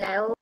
now